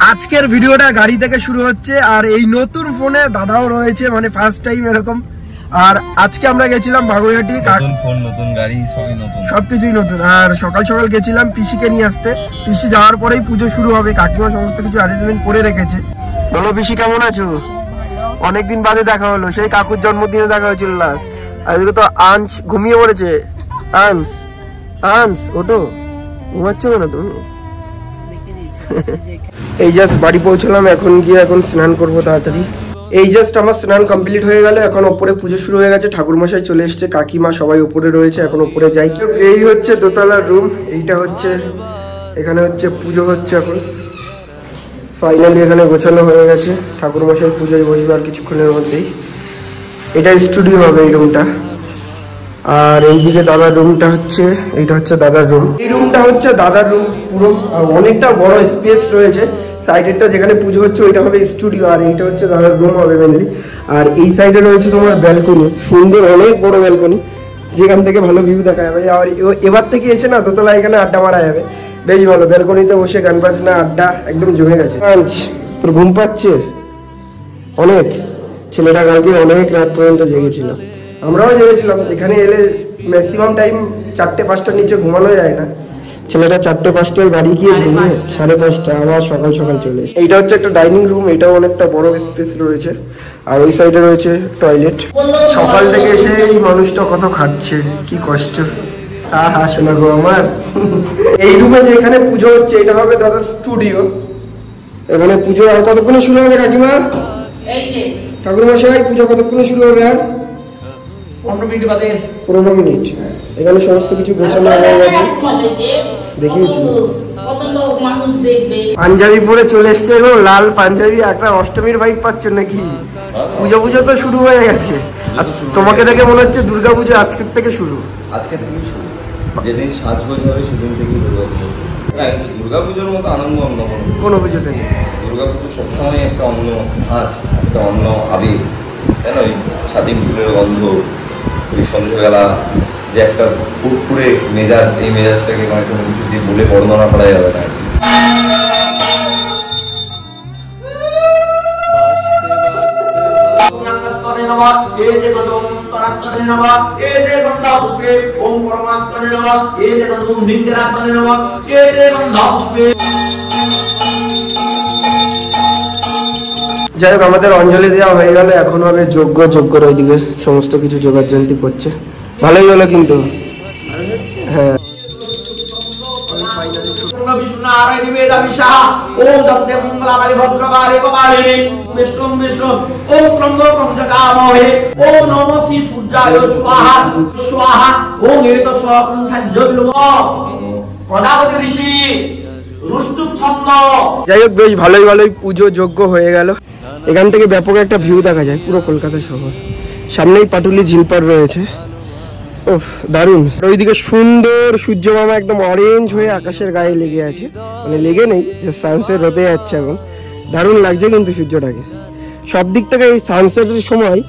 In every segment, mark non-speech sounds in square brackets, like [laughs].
আজকের ভিডিওটা গাড়ি থেকে শুরু হচ্ছে আর এই নতুন ফোনে দাদাও রয়েছে মানে ফার্স্ট টাইম এরকম। আর আজকে আমরা গেছিলাম বাগুইহাটি কাক- ফোন নতুন গাড়ি সবই নতুন। সবকিছুই নতুন। আর সকাল সকাল গেছিলাম পিসিকে নিয়ে আসতে। পিসি যাওয়ার পরেই পুজো শুরু হবে কাকিমা সমস্ত কিছু অ্যারেঞ্জমেন্ট করে রেখেছে। বলো পিসি কেমন আছো? অনেকদিন বাদে দেখা হলো সেই কাকুর জন্মদিনে দেখা হয়েছিল লাস্ট আর এদিকে তো আংশ ঘুমিয়ে পড়েছে। আংশ আংশ ওটো ঘুমাচ্ছ কেন তুমি? এই জাস্ট বাড়ি পৌঁছলাম, এখন গিয়ে এখন স্নান করব তাড়াতাড়ি। এই জাস্ট আমার স্নান কমপ্লিট হয়ে গেল, এখন ওপরে পুজো শুরু হয়ে গেছে ঠাকুর মশাই চলে এসেছে, কাকিমা সবাই উপরে রয়েছে, এখন উপরে যাই। এই হচ্ছে দোতলার রুম এইটা হচ্ছে, এখানে হচ্ছে পুজো হচ্ছে এখন। ফাইনালি এখানে গোছানো হয়ে গেছে ঠাকুর মশাই পুজোয় বসবে আর কিছুক্ষণের মধ্যেই। এটা স্টুডিও হবে এই রুমটা আর এইদিকে দাদার রুমটা হচ্ছে এইটা হচ্ছে দাদার রুম এই রুমটা হচ্ছে দাদার রুম পুরো অনেকটা বড় স্পেস রয়েছে। সাইডেরটা যেখানে পুজো হচ্ছে ওইটা হবে স্টুডিও আর এইটা হচ্ছে দাদার রুম হবে মেনলি আর এই সাইডে রয়েছে তোমার ব্যালকনি সুন্দর অনেক বড় ব্যালকনি যেখান থেকে ভালো ভিউ দেখা যাবে। আর এবার থেকে এসে না দোতলা এখানে আড্ডা মারা যাবে। বেশ ভালো ব্যালকনিতে বসে গান বাজনা আড্ডা একদম জমে গেছে। তোর ঘুম পাচ্ছে? অনেক। ছেলেটা কালকে অনেক রাত পর্যন্ত জেগেছিল। আমরাও জেগেছিলাম। এখানে এলে ম্যাক্সিমাম টাইম চারটে পাঁচটার নিচে ঘুমানো যায় না। ছেলেটা চারটে পাঁচটায় বাড়ি গিয়ে ঘুমিয়ে সাড়ে পাঁচটা আবার সকাল সকাল চলে এসে। এইটা হচ্ছে একটা ডাইনিং রুম এটাও অনেকটা বড় স্পেস রয়েছে। আর ওই সাইডে রয়েছে টয়লেট সকাল থেকে এসে এই মানুষটা কত খাচ্ছে কি কষ্ট। হা হা শোনা গো আমার। এই রুমে যে এখানে পুজো হচ্ছে এটা হবে দাদার স্টুডিও এখানে পুজো আর কতক্ষণে শুরু হবে কাকিমা? এই ঠাকুর মশাই পুজো কতক্ষণে শুরু হবে আর? পনেরো মিনিট বাদে পনেরো মিনিট। এখানে সমস্ত কিছু গোছানো হয়ে গেছে। দেখিয়েছি। পাঞ্জাবি পরে চলে এসছে গো লাল পাঞ্জাবি। একটা অষ্টমীর ভাইব পাচ্ছ নাকি? পুজো পুজো তো শুরু হয়ে গেছে। আর তোমাকে দেখে মনে হচ্ছে দুর্গা পুজো আজকের থেকে শুরু। আজকে থেকে শুরু। যেদিন সাজগোজ হবে সেদিন থেকেই দুর্গা পুজো শুরু। হ্যাঁ দুর্গা পুজোর মতো আনন্দ অন্য কোনো কোনো পুজো থেকে। দুর্গা পুজো সবসময় একটা অন্য আজ একটা অন্য আবেগ। কেন? ওই ছাতি ফুলের গন্ধ ওই সন্ধ্যেবেলা যে একটা ফুটফুরে মেজাজ, এই মেজাজটাকে মানে কোনো কিছু দিয়ে বলে বর্ণনা করা যাবে না। গন্ধা ওম পরমাত্মনে নমঃ এতে গতম নিত্যরাত্মনে নমঃ এতে গন্ধা পুষ্পে যাই হোক, আমাদের অঞ্জলি দেওয়া হয়ে গেল। এখন হবে যোগ্য যজ্ঞর ওইদিকে সমস্ত কিছু যোগাযন্ত্রী করছে। ভালোই হলো কিন্তু। হ্যাঁ। যাই হোক, বেশ ভালোই ভালোই পুজো যোগ্য হয়ে গেল। এখান থেকে ব্যাপক একটা ভিউ দেখা যায়, পুরো কলকাতা শহর। সামনেই পাটুলি ঝিলপার রয়েছে। ওফ দারুণ। ওইদিকে সুন্দর সূর্য মামা একদম অরেঞ্জ হয়ে আকাশের গায়ে লেগে আছে। মানে লেগে নেই যে সানসেট হতে যাচ্ছে এখন। দারুণ লাগছে কিন্তু সূর্যটাকে। সব দিক থেকে এই সানসেটের সময়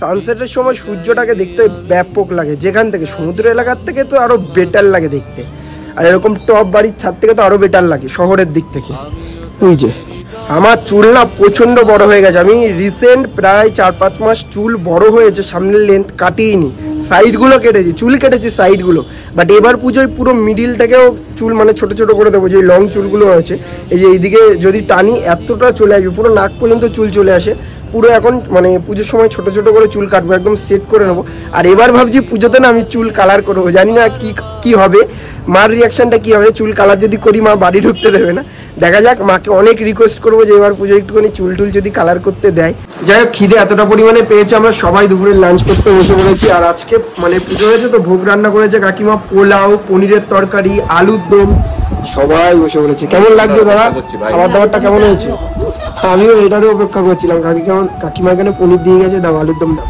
সানসেটের সময় সূর্যটাকে দেখতে ব্যাপক লাগে। যেখান থেকে, সমুদ্র এলাকার থেকে তো আরও বেটার লাগে দেখতে। আর এরকম টপ বাড়ির ছাদ থেকে তো আরও বেটার লাগে, শহরের দিক থেকে। ওই যে আমার চুল না প্রচণ্ড বড় হয়ে গেছে। আমি রিসেন্ট প্রায় চার পাঁচ মাস চুল বড় হয়েছে, সামনের লেন্থ কাটিয়ে নি সাইডগুলো কেটেছি, চুল কেটেছি সাইডগুলো বাট এবার পুজোয় পুরো মিডিল থেকেও চুল মানে ছোট ছোট করে দেবো, যে লং চুলগুলো আছে, এই যে এইদিকে যদি টানি এতটা চলে আসবে, পুরো নাক পর্যন্ত চুল চলে আসে, পুরো এখন মানে পুজোর সময় ছোট ছোট করে চুল কাটবো, একদম সেট করে নেব। আর এবার ভাবছি পুজোতে না আমি চুল কালার করব, জানি না কি কি হবে, মার রিয়াকশনটা কি হবে, চুল কালার যদি করি, মা বাড়ি ঢুকতে দেবে না। দেখা যাক, মাকে অনেক রিকোয়েস্ট করব যে এবার পুজো একটুখানি চুল টুল যদি কালার করতে দেয়। যাই হোক, খিদে এতটা পরিমাণে পেয়েছে, আমরা সবাই দুপুরে লাঞ্চ করতে বসে পড়েছি। আর আজকে মানে পুজো হয়েছে তো ভোগ রান্না করেছে কাকিমা পোলাও পনিরের তরকারি আলুর দম। সবাই বসে বলেছে কেমন লাগছে দাদা? খাবার দাবারটা কেমন হয়েছে? আমিও এটারও অপেক্ষা করছিলাম। কাকি কেমন? কাকিমা এখানে পনির দিয়ে গেছে। দাও আলুর দম দাও।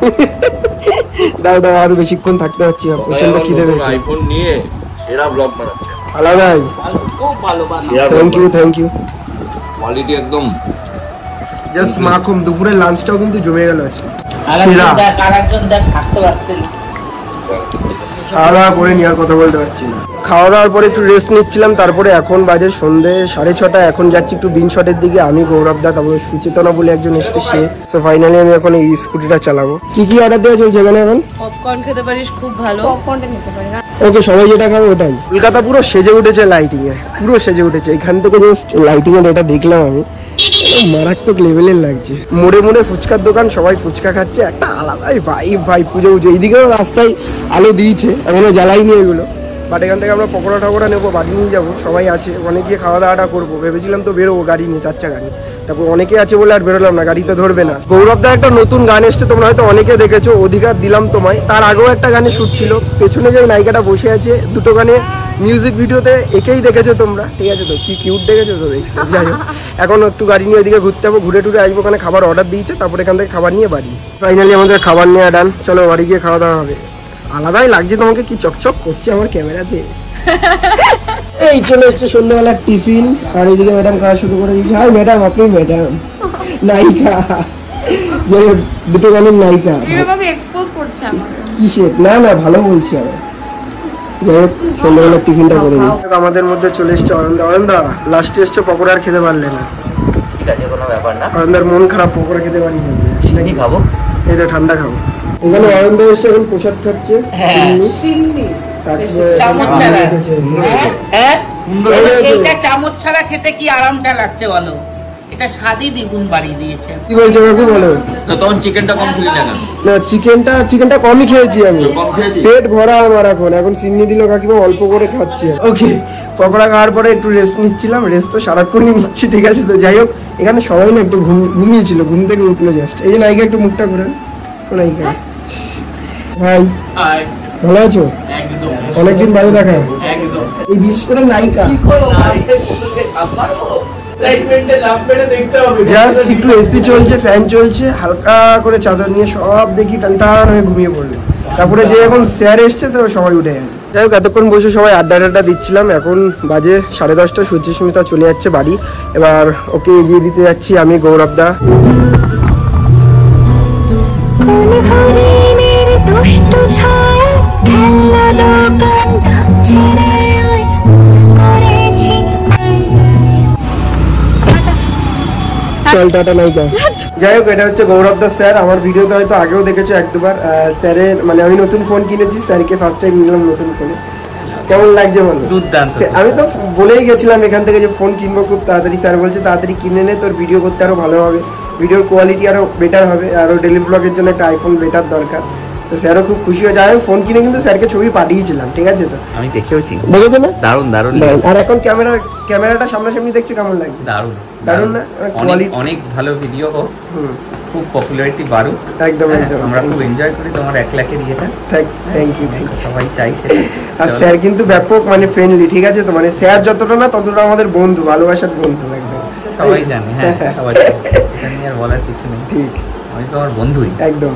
[laughs] দাও দাও আরও বেশিক্ষণ থাকতে পারছি। প্রচণ্ড খিদে পেয়েছে। আইফোন নিয়ে সেরা ব্লগ বানাচ্ছে। আলাদাই খুব ভালো বানাও thank you thank you quality একদম। জাস্ট মাখুম। দুপুরের লাঞ্চটাও কিন্তু জমে গেল আজকে। আর একজন দেখ আর একজন দেখ থাকতে পারছে না। খাওয়া দাওয়া করে নেওয়ার কথা বলতে পারছি না। খাওয়া দাওয়ার পরে একটু রেস্ট নিচ্ছিলাম তারপরে এখন বাজে সন্ধে সাড়ে ছটা এখন যাচ্ছি একটু বিন শটের দিকে। আমি গৌরব দা তারপরে সুচেতনা বলে একজন এসছে সে। সো ফাইনালি আমি এখন এই স্কুটিটা চালাবো। কি কি অর্ডার দেওয়া চলছে এখানে এখন? পপকর্ন খেতে পারিস খুব ভালো। ওকে সবাই যেটা খাবে ওটাই। কলকাতা পুরো সেজে উঠেছে লাইটিং এ পুরো সেজে উঠেছে। এখান থেকে জাস্ট লাইটিং এর এটা দেখলাম আমি। মারাত্মক লেভেলের লাগছে। মোড়ে মোড়ে ফুচকার দোকান সবাই ফুচকা খাচ্ছে একটা আলাদাই ভাই ভাই পুজো পুজো এইদিকেও রাস্তায় আলো দিয়েছে এখনও জ্বালাইনি এগুলো। বাট এখান থেকে আমরা পকোড়া টকোড়া নেব, বাড়ি নিয়ে যাব, সবাই আছে, ওখানে গিয়ে খাওয়া দাওয়াটা করব। ভেবেছিলাম তো বেরোবো, গাড়ি নিয়ে, চার নিয়ে। তারপর অনেকে আছে বলে আর বেরোলাম না, গাড়ি তো ধরবে না। গৌরব দা একটা নতুন গান এসছে, তোমরা হয়তো অনেকে দেখেছ, অধিকার দিলাম তোমায়। তার আগেও একটা গানে শুট ছিল, পেছনে যে নায়িকাটা বসে আছে, দুটো গানে মিউজিক ভিডিওতে একেই দেখেছ তোমরা। ঠিক আছে তো, কি কিউট দেখেছ তো দেখতে যাই হোক। এখন একটু গাড়ি নিয়ে ওইদিকে ঘুরতে যাব, ঘুরে টুরে আসব, ওখানে খাবার অর্ডার দিয়েছে, তারপরে এখান থেকে খাবার নিয়ে বাড়ি। ফাইনালি আমাদের খাবার নিয়ে ডান চলো বাড়ি গিয়ে খাওয়া দাওয়া হবে। আলাদাই লাগছে তোমাকে কি চকচক করছে আমার ক্যামেরাতে? [laughs] এই চলে এসছে সন্ধ্যাবেলার টিফিন আর এইদিকে ম্যাডাম খাওয়া শুরু করে দিয়েছে। হাই ম্যাডাম আপনি ম্যাডাম নায়িকা। যে দুটো গানের নায়িকা। কিসের? না না ভালো বলছি আমি। যাই হোক সন্ধ্যাবেলার টিফিনটা করে নিই আমাদের মধ্যে চলে এসছে লাস্টে এসছে পকোড়া আর খেতে পারলে না। ঠিক আছে কোনো ব্যাপার না। অয়নদার মন খারাপ পকোড়া খেতে পারি খাব। এই তো ঠান্ডা খাব। এখানে অয়নদা এসে এখন প্রসাদ খাচ্ছে সিন্নি চামচ ছাড়া। হ্যাঁ হয়েছে। এইটা চামচ ছাড়া খেতে কি আরামটা লাগছে বলো? এটা স্বাদই দ্বিগুণ বাড়িয়ে দিয়েছে। কি বলছো কাকু বলো? না তখন চিকেনটা কম খেলি না। না চিকেনটা চিকেনটা কমই খেয়েছি আমি। পেট ভরা আমার এখন। এখন সিন্নি দিল কাকিমা অল্প করে খাচ্ছি। ওকে পকোড়া খাওয়ার পরে একটু রেস্ট নিচ্ছিলাম। রেস্ট তো সারাক্ষণই নিচ্ছি ঠিক আছে? তো যাই হোক এখানে সবাই না একটু ঘুমিয়েছিল ঘুম থেকে উঠল জাস্ট এই যে নায়িকা একটু মুখটা নায়িকা। ভাই। আর ভালো আছো? একদম। অনেকদিন বাদে দেখা একদম। এই বিশেষ করে নায়িকা। জাস্ট একটু এসি চলছে ফ্যান চলছে হালকা করে চাদর নিয়ে সব দেখি হয়ে ঘুমিয়ে পড়ল। তারপরে যে এখন স্যার এসছে তো সবাই উঠে গেছে। যাই হোক এতক্ষণ বসে সবাই আড্ডা আড্ডা দিচ্ছিলাম। এখন বাজে সাড়ে দশটা সূর্যস্মিতা চলে যাচ্ছে বাড়ি। এবার ওকে এগিয়ে দিতে যাচ্ছি আমি গৌরবদা নায়িকা যাই হোক এটা হচ্ছে গৌরবদা স্যার। আমার ভিডিওতে হয়তো আগেও দেখেছ এক দুবার স্যারের মানে আমি নতুন ফোন কিনেছি স্যারকে ফার্স্ট টাইম নিলাম নতুন ফোনে কেমন লাগছে বলো? আমি তো বলেই গেছিলাম এখান থেকে যে ফোন কিনবো খুব তাড়াতাড়ি। স্যার বলছে তাড়াতাড়ি কিনে নে তোর ভিডিও করতে আরও ভালো হবে। ভিডিওর কোয়ালিটি আরও বেটার হবে। আরও ডেলি ব্লগের জন্য একটা আইফোন বেটার দরকার। তো স্যারও খুব খুশি হয়েছে। আমি ফোন কিনে কিন্তু স্যারকে ছবি পাঠিয়েছিলাম ঠিক আছে তো? আমি দেখেওছি। দেখেছ না? দারুণ দারুণ। আর এখন ক্যামেরা ক্যামেরাটা সামনাসামনি দেখছ কেমন লাগছে? দারুণ। দারুণ না? অনেক অনেক ভালো ভিডিও হোক। খুব পপুলারিটি বাড়ুক। একদম হ্যাঁ, একদম। আমরা খুব এনজয় করি তোমার এক লাখের ইয়েটা। থ্যাংক ইউ থ্যাংক ইউ সবাই চাই আর স্যার কিন্তু ব্যাপক মানে ফ্রেন্ডলি ঠিক আছে তো? মানে স্যার যতটা না ততটা আমাদের বন্ধু ভালোবাসার বন্ধু একদম। সবাই জানে হ্যাঁ [laughs] সবাই আর বলার কিছু নেই। ঠিক। আমি তো আমার বন্ধুই। একদম।